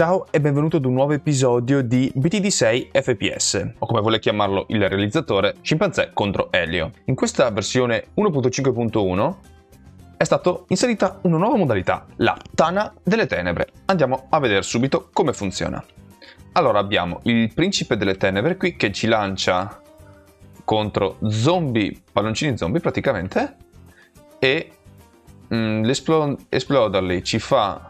Ciao e benvenuto ad un nuovo episodio di BTD6 FPS, o come vuole chiamarlo il realizzatore, Scimpanzé contro Elio. In questa versione 1.5.1 è stata inserita una nuova modalità, la Tana delle Tenebre. Andiamo a vedere subito come funziona. Allora abbiamo il Principe delle Tenebre qui che ci lancia contro zombie, palloncini zombie praticamente, e mm, l'esploderli ci fa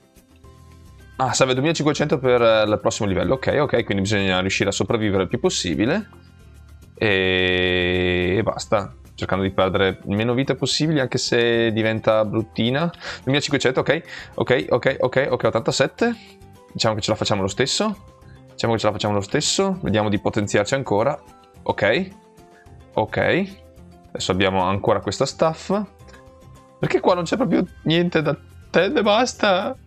Ah, serve 2500 per eh, il prossimo livello. Ok, ok, quindi bisogna riuscire a sopravvivere il più possibile. E, basta. Cercando di perdere il meno vite possibili, anche se diventa bruttina. 2500, ok, ok, ok, ok, ok, 87. Diciamo che ce la facciamo lo stesso. Diciamo che ce la facciamo lo stesso. Vediamo di potenziarci ancora. Ok, ok. Adesso abbiamo ancora questa staff. Perché qua non c'è proprio niente da... Tende, basta!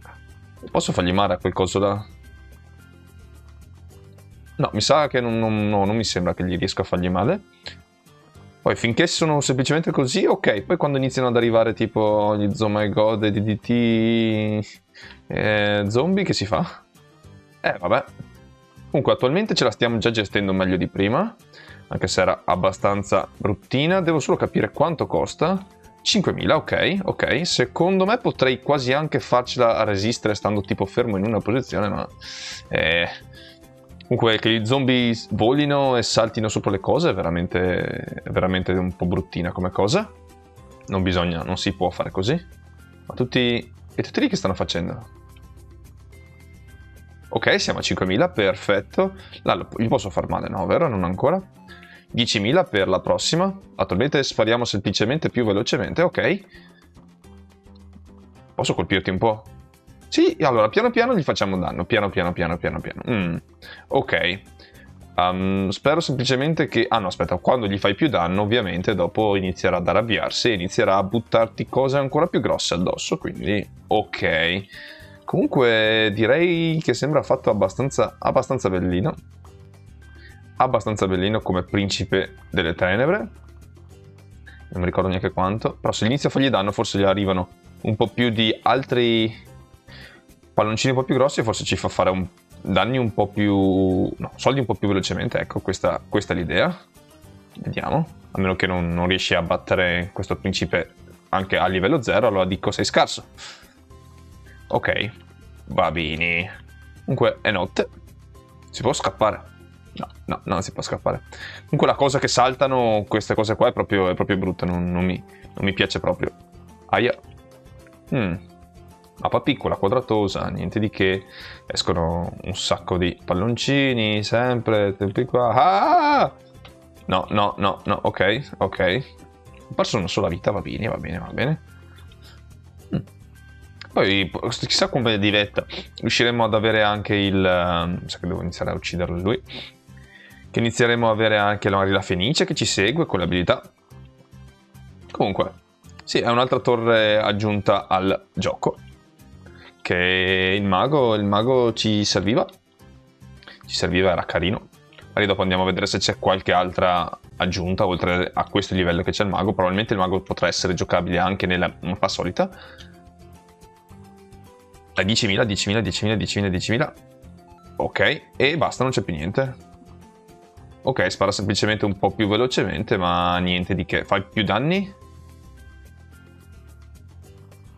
Posso fargli male a quel coso là? No, mi sa che non, non, no, non mi sembra che gli riesca a fargli male. Poi finché sono semplicemente così, ok. Poi quando iniziano ad arrivare tipo gli My God DDT eh, zombie, che si fa? Eh, vabbè. Comunque attualmente ce la stiamo già gestendo meglio di prima. Anche se era abbastanza bruttina. Devo solo capire quanto costa. 5.000, ok, ok. Secondo me potrei quasi anche farcela a resistere stando tipo fermo in una posizione, ma... Eh, comunque che gli zombie volino e saltino sopra le cose è veramente, veramente un po' bruttina come cosa. Non bisogna, non si può fare così. Ma tutti... E tutti lì che stanno facendo? Ok, siamo a 5.000, perfetto. Là, gli posso far male, no, vero? Non ancora. 10.000 per la prossima. Attualmente spariamo semplicemente più velocemente, ok. Posso colpirti un po'? Sì, allora piano piano gli facciamo danno, piano piano piano piano piano. Mm. Ok. Um, spero semplicemente che... Ah no, aspetta, quando gli fai più danno ovviamente dopo inizierà ad arrabbiarsi e inizierà a buttarti cose ancora più grosse addosso, quindi ok. Comunque direi che sembra fatto abbastanza, abbastanza bellino abbastanza bellino come principe delle tenebre. Non mi ricordo neanche quanto. Però se inizia a fargli danno forse gli arrivano un po' più di altri palloncini un po' più grossi e forse ci fa fare un, danni un po' più... no, soldi un po' più velocemente. Ecco, questa, questa è l'idea. Vediamo. A meno che non, non riesci a battere questo principe anche a livello 0, allora dico sei scarso. Ok, va bene. Comunque è notte. Si può scappare. No, no, non si può scappare. Comunque la cosa che saltano, queste cose qua, è proprio, è proprio brutta, non, non, mi, non, mi, piace proprio. Aia. Mm. Mappa piccola, quadratosa, niente di che. Escono un sacco di palloncini, sempre, tempi qua. Ah! No, no, no, no, ok, ok. Ho perso una sola vita, va bene, va bene, va bene. Mm. Poi, chissà come diventa. Riusciremo ad avere anche il... Uh, sa che devo iniziare a ucciderlo lui che inizieremo a avere anche magari la Fenice che ci segue con le abilità. Comunque, sì, è un'altra torre aggiunta al gioco. Che il mago, il mago ci serviva. Ci serviva, era carino. Magari dopo andiamo a vedere se c'è qualche altra aggiunta oltre a questo livello che c'è il mago. Probabilmente il mago potrà essere giocabile anche nella mappa solita. Da 10.000, 10.000, 10.000, 10.000, 10.000. Ok, e basta, non c'è più niente. Ok, spara semplicemente un po' più velocemente, ma niente di che. Fai più danni?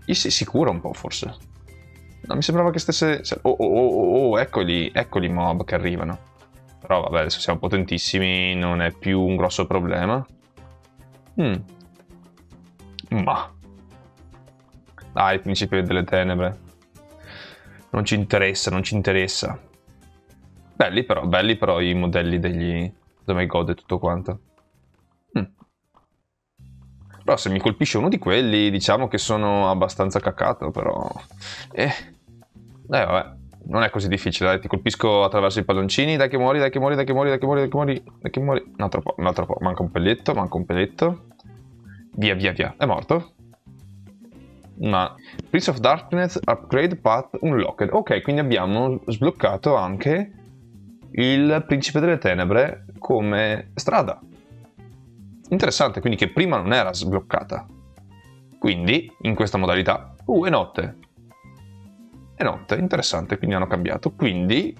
Gli sei sicuro un po', forse. No, mi sembrava che stesse... Oh, oh, oh, oh, oh, eccoli, eccoli i mob che arrivano. Però vabbè, adesso siamo potentissimi, non è più un grosso problema. Hmm. Ma... Dai, principe delle tenebre. Non ci interessa, non ci interessa. Belli però, belli però i modelli degli Oh my god e tutto quanto. Hm. Però se mi colpisce uno di quelli, diciamo che sono abbastanza cacato, però... Eh, eh vabbè, non è così difficile, dai, ti colpisco attraverso i palloncini, dai che muori, dai che muori, dai che muori, dai che muori, dai che muori, dai che muori. Un altro po', un altro po', manca un pelletto, manca un pelletto. Via, via, via, è morto? Ma Prince of Darkness Upgrade Path Unlocked. Ok, quindi abbiamo sbloccato anche il Principe delle Tenebre come strada. Interessante, quindi che prima non era sbloccata. Quindi, in questa modalità... Uh, è notte. È notte, interessante, quindi hanno cambiato. Quindi,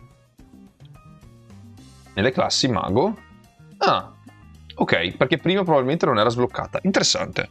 nelle classi mago... Ah, ok, perché prima probabilmente non era sbloccata. Interessante.